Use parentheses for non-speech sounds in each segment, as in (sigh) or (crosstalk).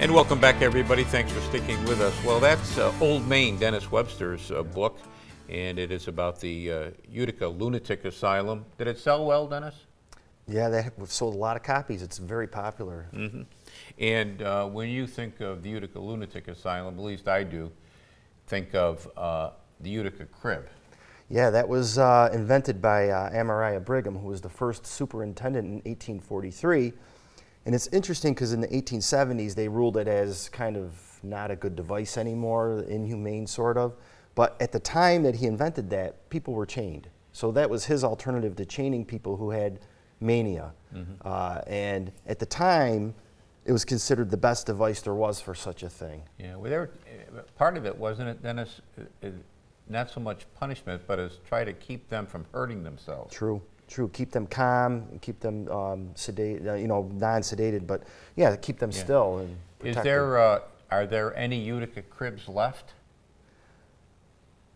And welcome back, everybody. Thanks for sticking with us. Well, that's uh, Old Main, Dennis Webster's uh, book, and it is about the uh, Utica Lunatic Asylum. Did it sell well, Dennis? Yeah, they have sold a lot of copies. It's very popular. Mm-hmm. And uh, when you think of the Utica Lunatic Asylum, at least I do, think of uh, the Utica Crib. Yeah, that was uh, invented by uh, Amariah Brigham, who was the first superintendent in 1843. And it's interesting because in the 1870s, they ruled it as kind of not a good device anymore, inhumane sort of. But at the time that he invented that, people were chained. So that was his alternative to chaining people who had mania. Mm-hmm. Uh, and at the time, it was considered the best device there was for such a thing. Yeah, well, there, part of it wasn't it, Dennis? not so much punishment, but as try to keep them from hurting themselves. True, true. Keep them calm, keep them um, sedated, uh, you know, non-sedated, but yeah, keep them yeah. still. And Is there, uh, are there any Utica cribs left?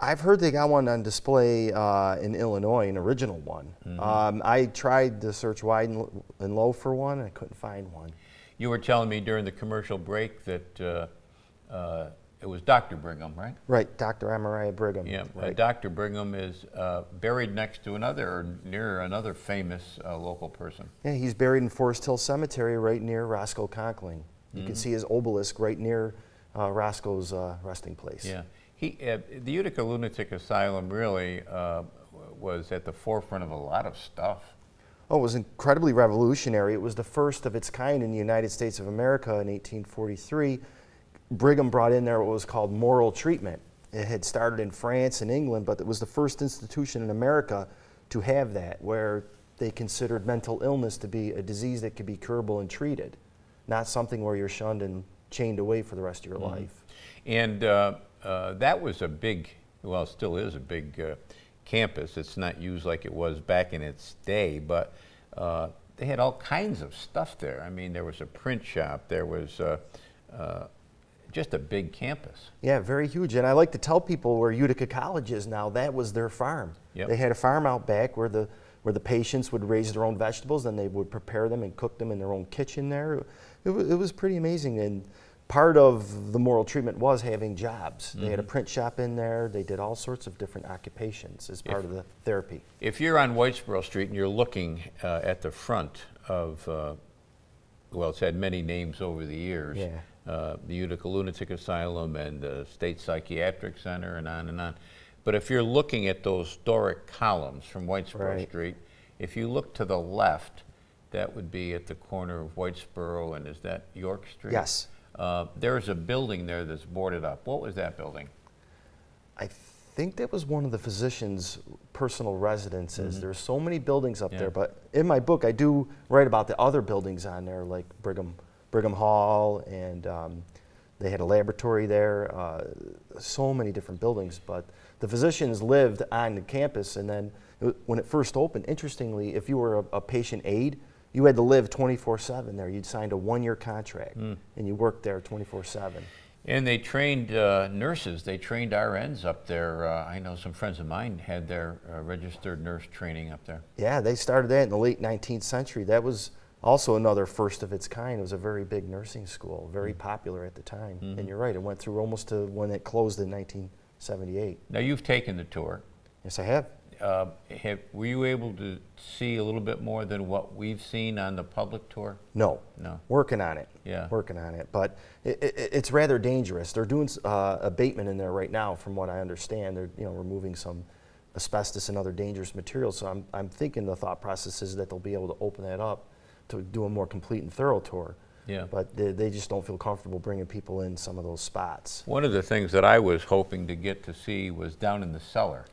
I've heard they got one on display uh, in Illinois, an original one. Mm -hmm. um, I tried to search wide and, and, low for one, and I couldn't find one. You were telling me during the commercial break that uh, uh, it was Dr. Brigham, right? Right, Dr. Amariah Brigham. Yeah, uh, right. Dr. Brigham is uh, buried next to another, or near another famous uh, local person. Yeah, he's buried in Forest Hill Cemetery right near Roscoe Conkling. You mm -hmm. can mm-hmm. see his obelisk right near uh, Roscoe's uh, resting place. Yeah, he, uh, the Utica Lunatic Asylum really was at the forefront of a lot of stuff. Oh, it was incredibly revolutionary. It was the first of its kind in the United States of America in 1843 Brigham brought in there what was called moral treatment. It had started in France and England, but it was the first institution in America to have that, where they considered mental illness to be a disease that could be curable and treated, not something where you're shunned and chained away for the rest of your mm -hmm. life. And uh, uh, that was a big, well, still is a big uh, campus. It's not used like it was back in its day, but uh, they had all kinds of stuff there. I mean, there was a print shop, there was uh, uh, just a big campus. Yeah, very huge. And I like to tell people where Utica College is now, that was their farm. Yep. They had a farm out back where the where the patients would raise their own vegetables, and they would prepare them and cook them in their own kitchen there. It, it was pretty amazing. And part of the moral treatment was having jobs. Mm -hmm. They had a mm-hmm. print shop in there. They did all sorts of different occupations as part if, of the therapy. If you're on Whitesboro Street and you're looking uh, at the front of, uh, well, it's had many names over the years. Yeah uh, the Utica Lunatic Asylum and the State Psychiatric Center and on and on. But if you're looking at those Doric columns from Whitesboro right. Street, if you look to the left, that would be at the corner of Whitesboro and is that York Street? Yes. Uh, there's a building there that's boarded up. What was that building? I think that was one of the physician's personal residences. Mm -hmm. There's so many buildings up yeah. there, but in my book I do write about the other buildings on there, like Brigham Brigham Hall, and um, they had a laboratory there, uh, so many different buildings. But the physicians lived on the campus, and then it, when it first opened, interestingly, if you were a, a patient aide, you had to live 24-7 there. You'd signed a one-year contract, mm. and you worked there 24-7. And they trained uh, nurses. They trained RNs up there. Uh, I know some friends of mine had their uh, registered nurse training up there. Yeah, they started that in the late 19th century. That was also another first of its kind. It was a very big nursing school, very mm. popular at the time. Mm -hmm. And you're right, it went through almost to when it closed in 1978. Now you've taken the tour. Yes, I have. Uh, have. Were you able to see a little bit more than what we've seen on the public tour? No. No. Working on it. Yeah. Working on it, but it, it, it's rather dangerous. They're doing uh, abatement in there right now, from what I understand. They're you know removing some asbestos and other dangerous materials. So I'm I'm thinking the thought process is that they'll be able to open that up to do a more complete and thorough tour. Yeah. But they, they, just don't feel comfortable bringing people in some of those spots. One of the things that I was hoping to get to see was down in the cellar,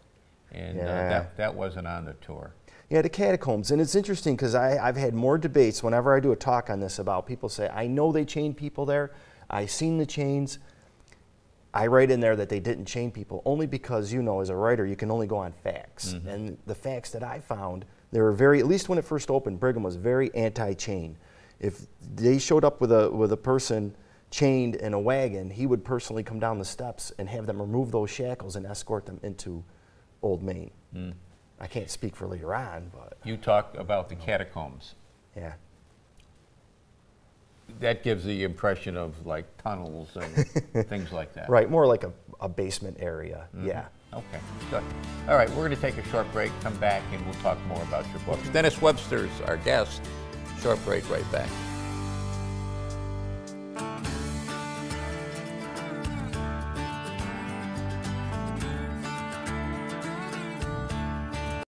and yeah. uh, that, that wasn't on the tour. Yeah, the catacombs. And it's interesting because I've had more debates whenever I do a talk on this about people say, I know they chained people there, I've seen the chains. I write in there that they didn't chain people only because, you know, as a writer, you can only go on facts. Mm -hmm. And the facts that I found they were very, at least when it first opened, Brigham was very anti-chain. If they showed up with a, with a person chained in a wagon, he would personally come down the steps and have them remove those shackles and escort them into Old Main. Mm. I can't speak for later on, but. You talk about the catacombs. Yeah. that gives the impression of like tunnels and (laughs) things like that. Right, more like a, a basement area. Mm-hmm. Yeah. Okay, good. All right, we're going to take a short break, come back, and we'll talk more about your books. Dennis Webster's our guest. Short break, right back.